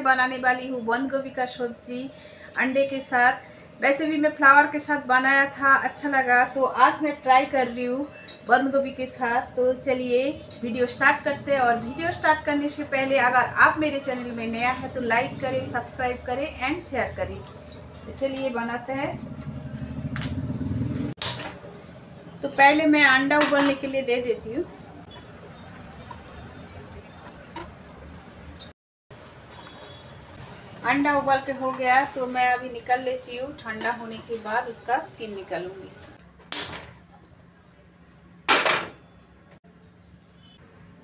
बनाने वाली हूँ बंद गोभी का सब्ज़ी अंडे के साथ। वैसे भी मैं फ्लावर के साथ बनाया था अच्छा लगा तो आज मैं ट्राई कर रही हूँ बंद गोभी के साथ। तो चलिए वीडियो स्टार्ट करते हैं और वीडियो स्टार्ट करने से पहले अगर आप मेरे चैनल में नया है तो लाइक करें सब्सक्राइब करें एंड शेयर करें। तो चलिए बनाते हैं। तो पहले मैं अंडा उबलने के लिए दे देती हूँ। अंडा उबल के हो गया तो मैं अभी निकल लेती हूँ। ठंडा होने के बाद उसका स्किन निकालूँगी।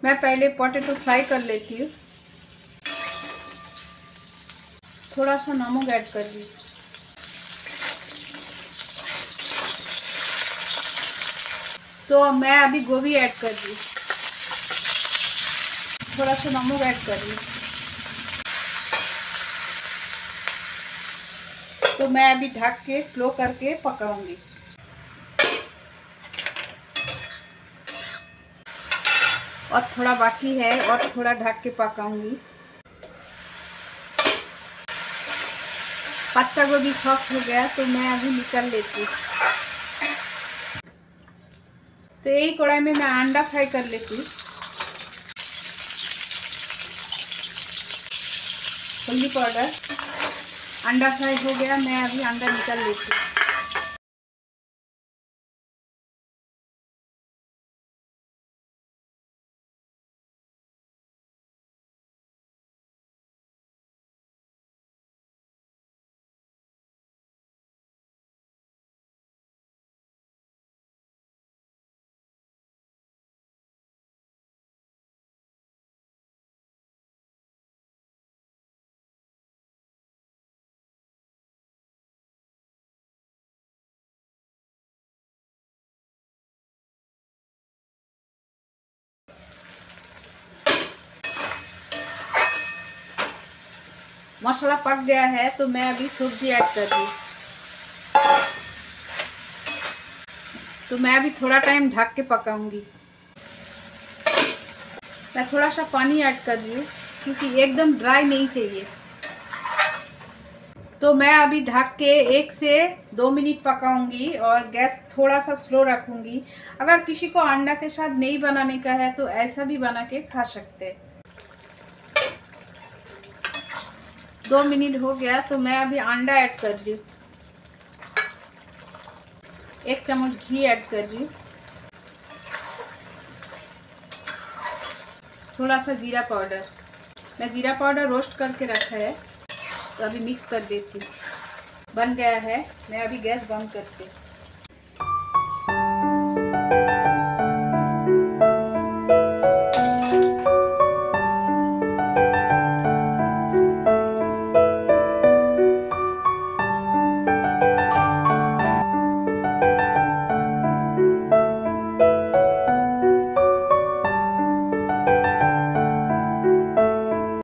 मैं पहले पोटैटो फ्राई कर लेती हूँ। थोड़ा सा नमक ऐड कर दी तो मैं अभी गोभी ऐड कर दी थोड़ा सा नमक ऐड कर दी तो मैं अभी ढक के स्लो करके पकाऊँगी। और थोड़ा बाकी है और थोड़ा ढक के पकाऊँगी। पत्ता गोभी सॉफ्ट हो गया तो मैं अभी निकल लेती तो यही कढ़ाई में मैं अंडा फ्राई कर लेती हल्दी पाउडर। अंडा फ्राई हो गया मैं अभी अंडा निकाल लेती हूँ। मसाला पक गया है तो मैं अभी सब्ज़ी ऐड कर दी तो मैं अभी थोड़ा टाइम ढक के पकाऊँगी। मैं थोड़ा सा पानी ऐड कर रही क्योंकि एकदम ड्राई नहीं चाहिए। तो मैं अभी ढक के एक से दो मिनट पकाऊँगी और गैस थोड़ा सा स्लो रखूँगी। अगर किसी को अंडा के साथ नहीं बनाने का है तो ऐसा भी बना के खा सकते हैं। दो मिनट हो गया तो मैं अभी अंडा ऐड कर रही हूँ। एक चम्मच घी ऐड कर रही हूँ। थोड़ा सा जीरा पाउडर। मैं जीरा पाउडर रोस्ट करके रखा है तो अभी मिक्स कर देती हूँ। बन गया है, मैं अभी गैस बंद करती हूँ।